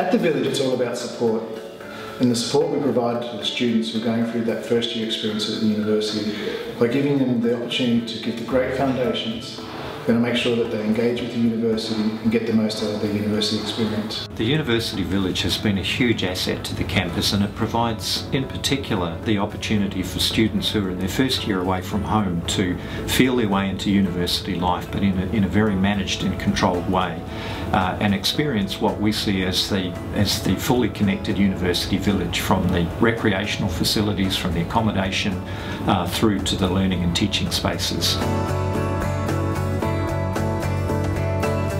At the village, it's all about support. And the support we provide to the students who are going through that first year experience at the university by giving them the opportunity to give the great foundations going to make sure that they engage with the university and get the most out of their university experience. The University Village has been a huge asset to the campus and it provides in particular the opportunity for students who are in their first year away from home to feel their way into university life but in a, in a very managed and controlled way uh, and experience what we see as the, as the fully connected university village from the recreational facilities, from the accommodation uh, through to the learning and teaching spaces.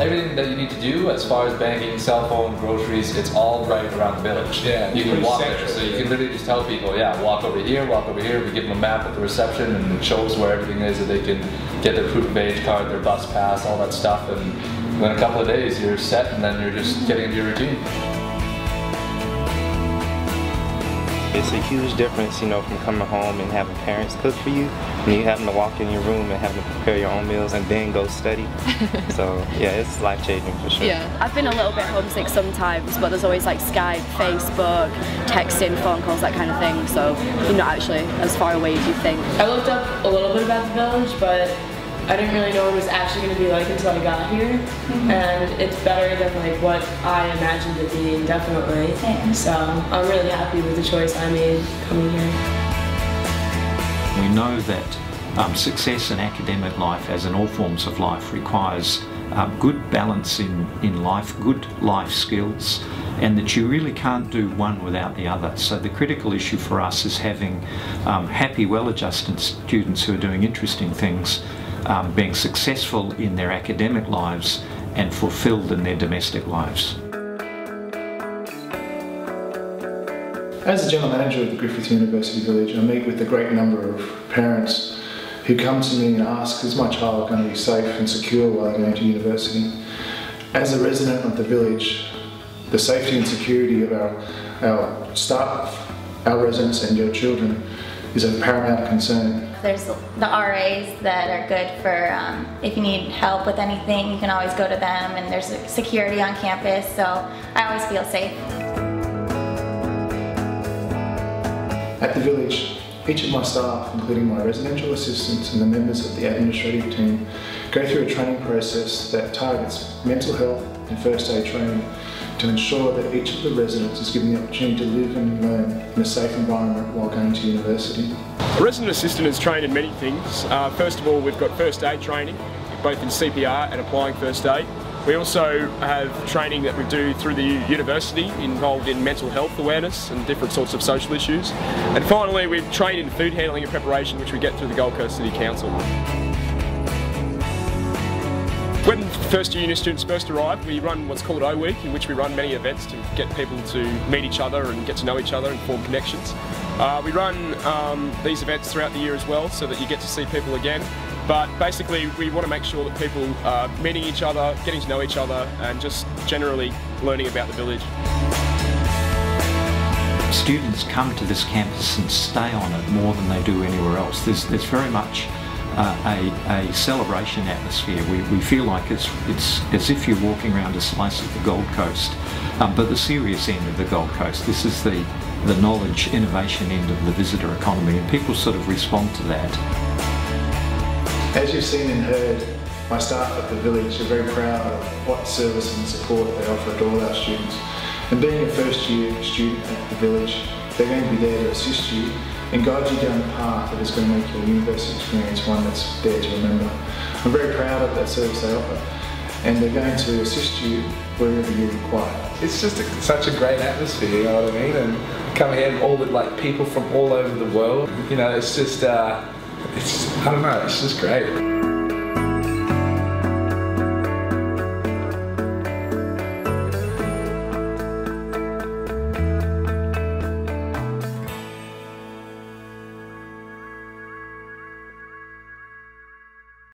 Everything that you need to do as far as banking, cell phone, groceries, it's all right around the village. Yeah, you can walk there, so you can literally just tell people, yeah, walk over here, walk over here. We give them a map at the reception, and it shows where everything is, that they can get their proof of age card, their bus pass, all that stuff, and in a couple of days you're set, and then you're just getting into your routine. It's a huge difference, you know, from coming home and having parents cook for you, and you having to walk in your room and having to prepare your own meals and then go study. so yeah, it's life changing for sure. Yeah, I've been a little bit homesick sometimes, but there's always like Skype, Facebook, texting, phone calls, that kind of thing. So you're not actually as far away as you think. I looked up a little bit about the village, but I didn't really know what it was actually going to be like until I got here, mm -hmm. and it's better than like what I imagined it being, definitely. Same. So I'm really happy with the choice I made coming here. We know that um, success in academic life, as in all forms of life, requires uh, good balance in, in life, good life skills, and that you really can't do one without the other. So the critical issue for us is having um, happy, well-adjusted students who are doing interesting things um, being successful in their academic lives and fulfilled in their domestic lives. As the General Manager of the Griffith University Village, I meet with a great number of parents who come to me and ask, is my child going to be safe and secure while going to university? As a resident of the village, the safety and security of our, our staff, our residents and your children is of paramount concern. There's the RAs that are good for um, if you need help with anything, you can always go to them and there's security on campus, so I always feel safe. At the village, each of my staff, including my residential assistants and the members of the administrative team, go through a training process that targets mental health and first aid training to ensure that each of the residents is given the opportunity to live and learn in a safe environment while going to university. A resident assistant is trained in many things. Uh, first of all, we've got first aid training, both in CPR and applying first aid. We also have training that we do through the university involved in mental health awareness and different sorts of social issues. And finally, we've trained in food handling and preparation, which we get through the Gold Coast City Council. When first year uni students first arrive, we run what's called O Week, in which we run many events to get people to meet each other and get to know each other and form connections. Uh, we run um, these events throughout the year as well so that you get to see people again. But basically, we want to make sure that people are meeting each other, getting to know each other, and just generally learning about the village. Students come to this campus and stay on it more than they do anywhere else. There's, there's very much a, a, celebration atmosphere. We, we feel like it's, it's as if you're walking around a slice of the Gold Coast, um, but the serious end of the Gold Coast. This is the, the knowledge innovation end of the visitor economy, and people sort of respond to that. As you've seen and heard, my staff at the village are very proud of what service and support they offer to all our students. And being a first year student at the village, they're going to be there to assist you and guide you down the path that is going to make your university experience one that's there to remember. I'm very proud of that service they offer and they're going to assist you wherever you require. It's just a, such a great atmosphere, you know what I mean? And come here, all the like people from all over the world, you know, it's just, uh, it's, I don't know, it's just great.